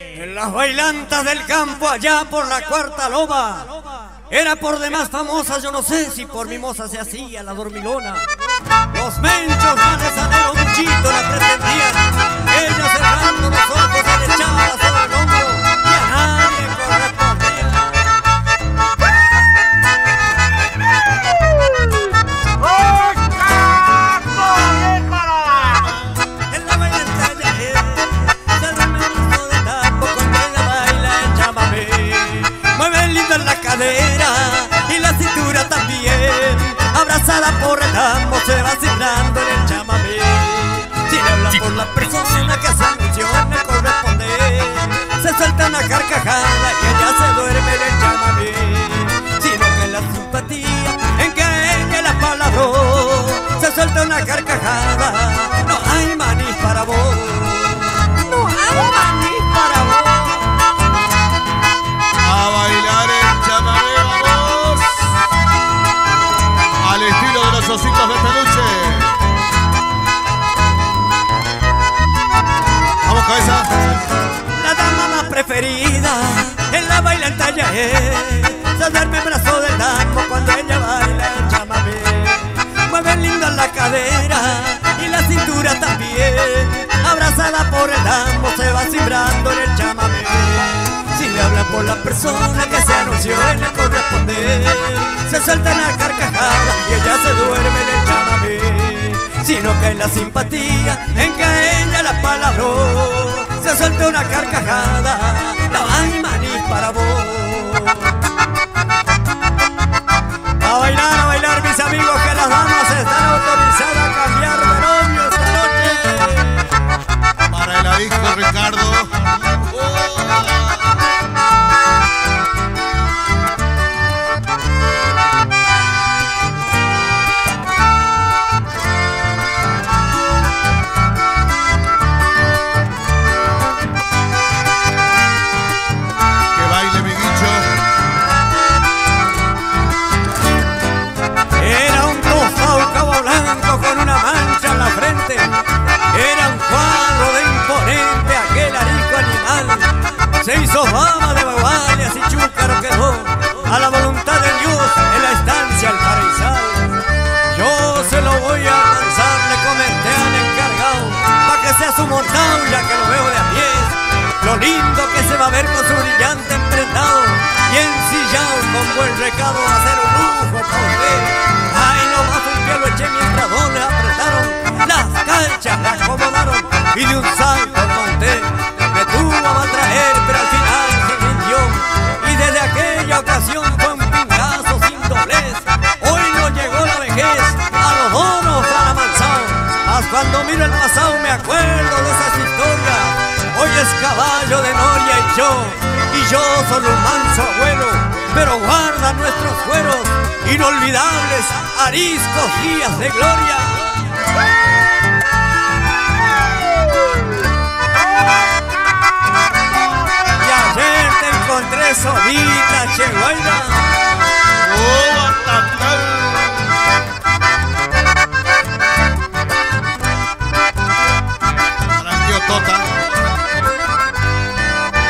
En las bailantas del campo allá por la cuarta loba. Era por demás famosa, yo no sé si por mimosa se hacía la dormilona. Los menchos manes a los muchito la pretendían. Ella cerrando los ojos se le y la cintura también. Abrazada por el amo se va cifrando en el chamamé. Si le hablan por la persona que se anunció en el corresponder, se suelta una carcajada y ella se duerme en el chamamé. Sino que la simpatía en que ella la palabró, se suelta una carcajada. En la bailanta ya es Saldarme el brazo del damo cuando ella baila el chamamé. Mueve linda la cadera y la cintura también. Abrazada por el damo se va cimbrando en el chamamé. Si le habla por la persona que se anunció en el corresponder Se suelta una carcajada y ella se duerme en el chamamé. Sino que la simpatía en que ella la palabró se suelta una carcajada, no hay maní para vos. A bailar, a bailar, mis amigos, que las damas están autorizadas a cambiar de novio esta noche. Para el adicto Ricardo. Que que montado ya que lo veo de a pies. Lo lindo que se va a ver con su brillante emprendado y ensillado con buen recado va a ser un lujo para usted. Ay, no más un pie lo eché mientras dos le apretaron, las canchas la acomodaron y de un salto monté. Me tuvo a traer, pero al final se rindió y desde aquella ocasión cuando miro el pasado me acuerdo de esas historias. Hoy es caballo de Noria y yo, y yo solo un manso abuelo, pero guarda nuestros fueros, inolvidables, ariscos días de gloria. Y ayer te encontré solita, Cheguaira. ¡Oh,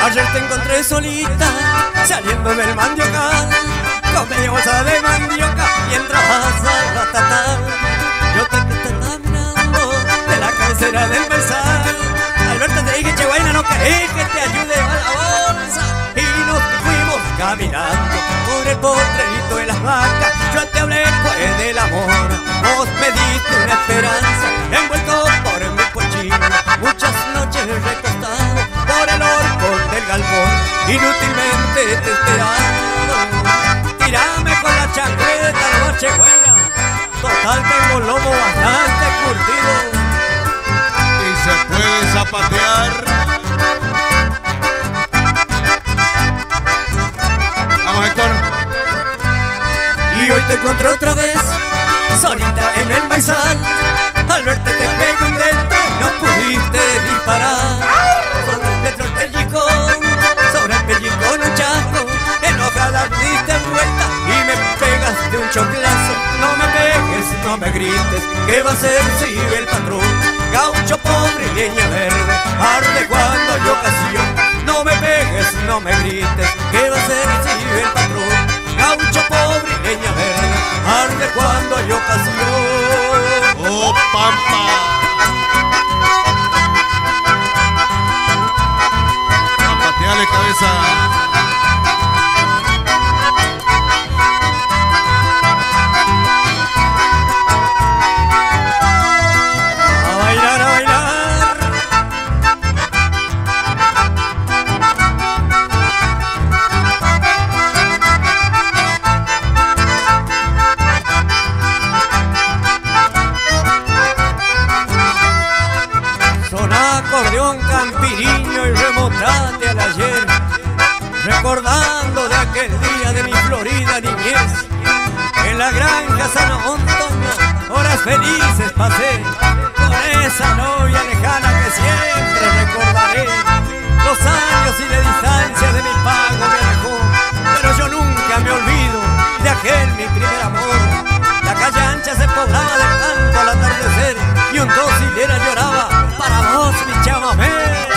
Ayer te encontré solita, saliendo del mandiocal, con media bolsa de mandioca mientras vas a ratatar. Yo te estaba mirando de la cabecera del mesal. Al verte te dije, Cheguaina, no querés que te ayude a la bolsa. Y nos fuimos caminando por el potrerito de las vacas. Yo te hablé pues del amor, vos me diste una esperanza, envuelto por. Muchas noches recostado por el orco del galpón, inútilmente te he esperado. Tirame con la chancleta la noche buena, total tengo lomo bastante curtido. Y se puede zapatear. Vamos, Héctor. Y hoy te encontré otra vez, solita en el maizal. Al verte no pudiste disparar. Sobre el pellicón, sobre el pellicón un chasco. Enojada diste vuelta y me pegaste un choclazo. No me pegues, no me grites, ¿qué va a hacer si el patrón? Gaucho pobre y leña verde, arde cuando hay ocasión. No me no me grites, que va a ser si el patrón. Gaucho pobre y leña verde, arde cuando hay ocasión. ¡Oh, pampa! Zapateale cabeza. La granja San Antonio, horas felices pasé Con esa novia lejana que siempre recordaré. Los años y la distancia de mi pago me alejó Pero yo nunca me olvido de aquel mi primer amor. La calle ancha se poblaba de canto al atardecer Y un dos hileras lloraba para vos mi chamamé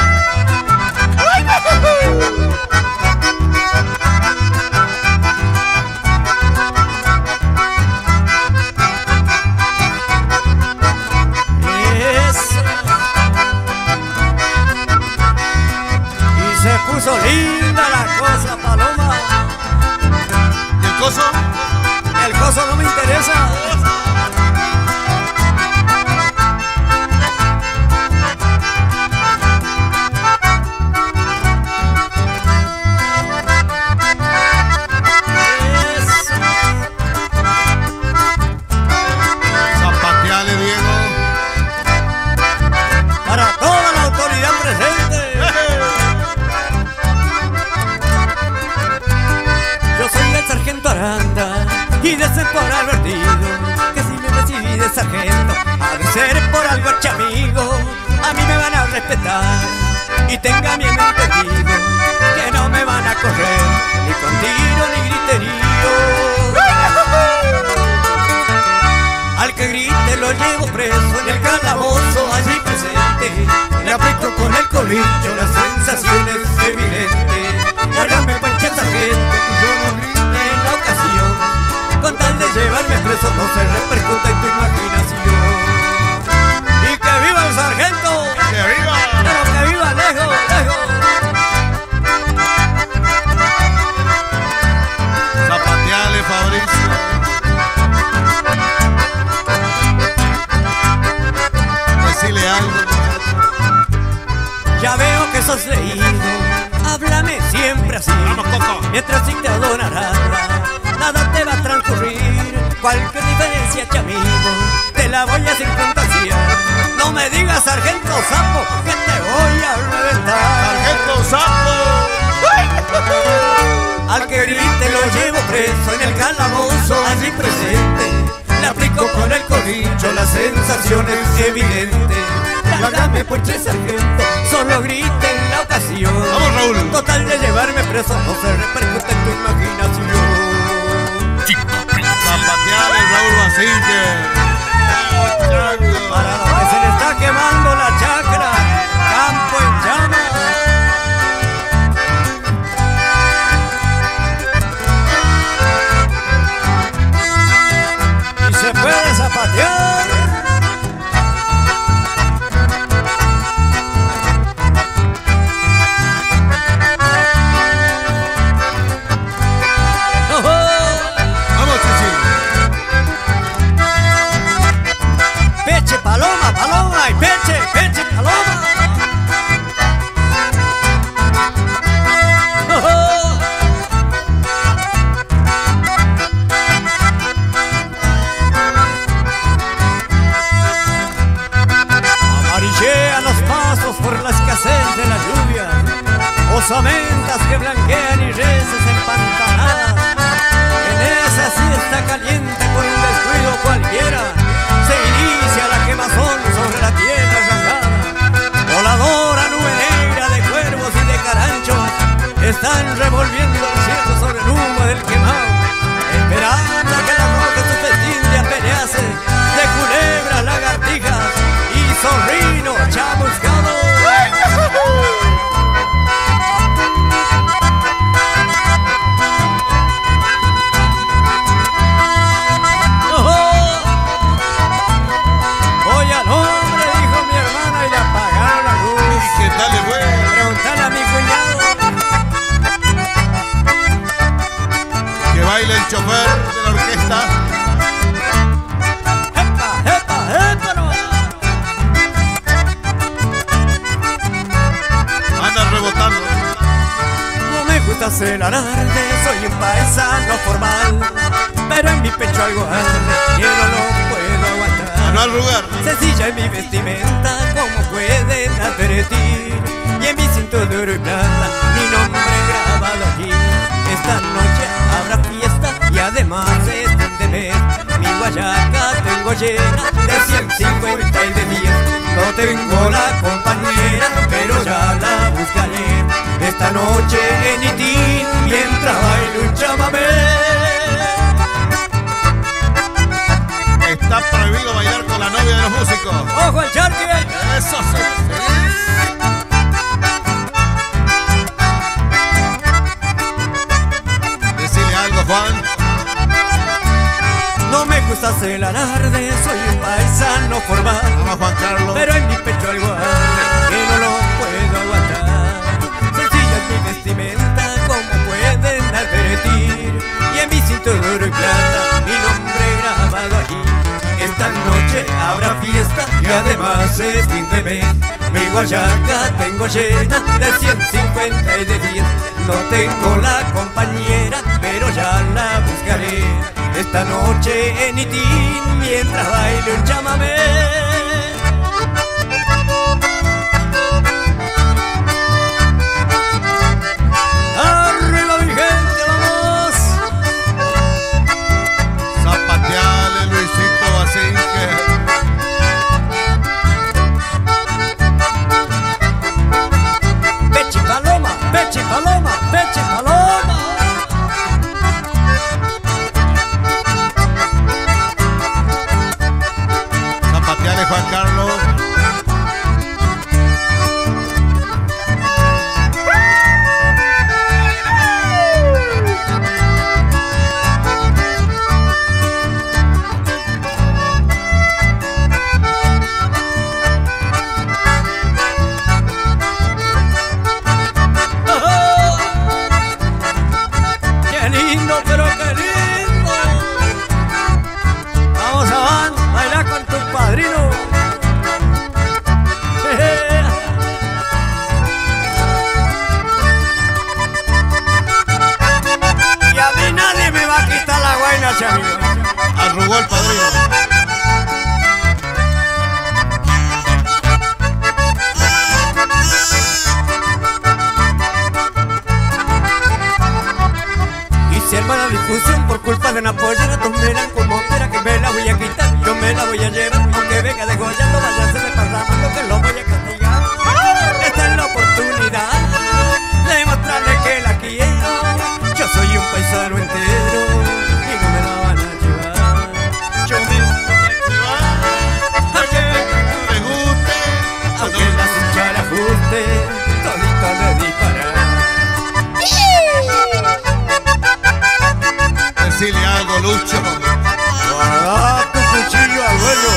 por advertido que si me recibí de sargento ha de ser por algo chamigo. A mí me van a respetar y tenga bien entendido que no me van a correr ni con tiro ni griterío. Al que grite lo llevo preso en el calabozo allí presente. Le aplico con el colillo, la llevarme preso no se repercuta en tu imaginación. Y que viva el sargento, ¡De arriba! pero que viva lejos, lejos. Zapateale, Fabricio. Decile algo. Ya veo que sos leído, háblame siempre así. Vamos, Coco. Mientras sin te adonará, nada te va a transcurrir. Cualquier diferencia, chamigo, te la voy a circunstanciar. No me digas, sargento sapo, que te voy a reventar. ¡Sargento Sapo! Al que grite lo llevo preso en el calabozo allí presente. Le aplico con el colillo, la sensación es evidente. Hágame pues, che, sargento, solo grite en la ocasión. Vamos, Raúl. Total de llevarme preso no se repercute en tu En mi vestimenta, como pueden advertir Y en mi y plata, mi nombre grabado aquí. Esta noche habrá fiesta y además es fin de mes Mi guayaca tengo llena de 150 y de 10 No tengo la compañera, pero ya la buscaré. Esta noche en Itín, mientras bailo un chamamé Está prohibido bailar con la novia además es fin de mes. Mi guayaca tengo llena de 150 y de 10 No tengo la compañera pero ya la buscaré. Esta noche en Itín mientras bailo un chamamé Hermana discusión por culpa de una pollera. Tomela como quiera que me la voy a quitar. Yo me la voy a llevar Aunque venga degollando Váyanse desparramando que lo voy a castigar. Esta es la oportunidad De mostrarle que la quiero. Yo soy un paisano entero Decile algo, Lucho. Guarda tu cuchillo, abuelo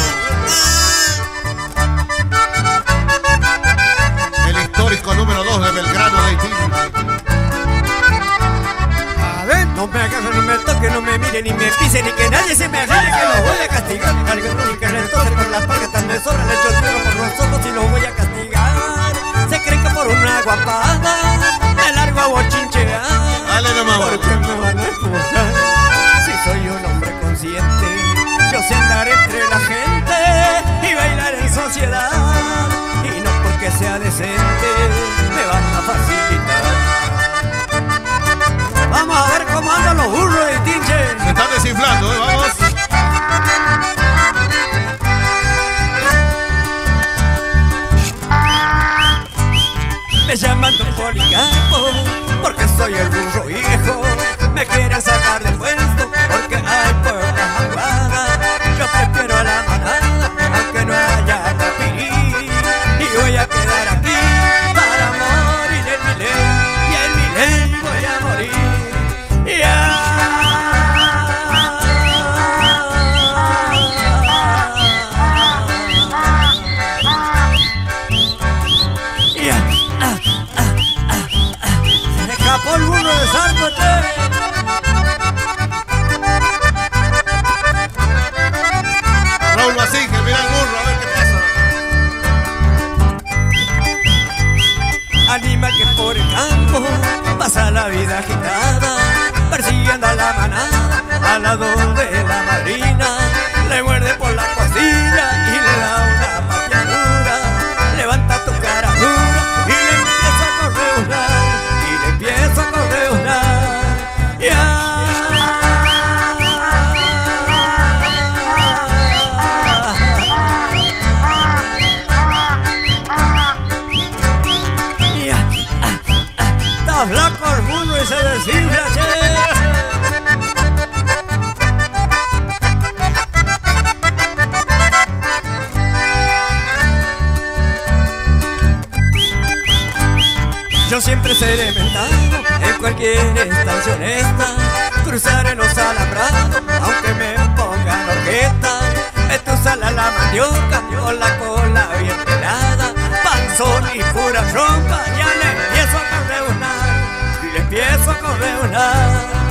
El histórico número 2 de Belgrano de Haití. A ver, no me agarren, no me toquen, no me miren, ni me pisen, ni que nadie se me agarre, que lo voy a castigar. Algo ni que entonces con la paga tan de sobra, le pelo por los ojos y lo voy a castigar. Se creen que por una guapada me largo a bochinchear. Dale nomás, ¿Por qué me van a empujar? Se están desinflando, ¿eh? Vamos. Anima que por el campo pasa la vida agitada, persiguiendo a la manada, al lado de la marina, le muerde por la cocina y le da en cualquier estación esta cruzaré los alambrados aunque me pongan orquesta. Me la la mandioca con la cola bien pelada. Panzón y pura trompa ya le empiezo a correunar y le empiezo a correunar.